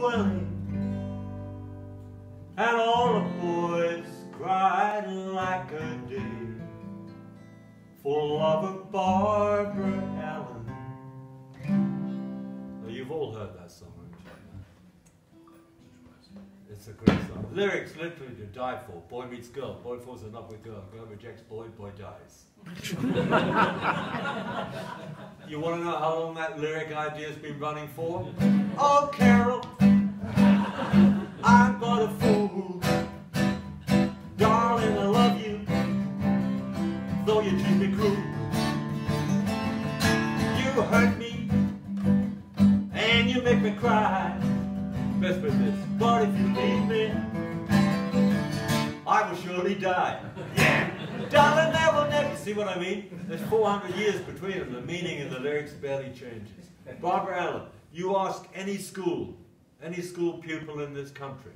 dwelling, and all the boys cried like a day, full of Barbara Allen. Now, you've all heard that song, haven't you? It's a great song. Lyrics literally to die for. Boy meets girl, boy falls in love with girl, girl rejects boy, boy dies. you want to know how long that lyric idea's been running for? Oh, though you treat me cruel. You hurt me, and you make me cry. Best with this, but if you leave me, I will surely die. Yeah. Darling, there will never, see what I mean? There's 400 years between them. The meaning of the lyrics barely changes. Barbara Allen, you ask any school, any school pupil in this country,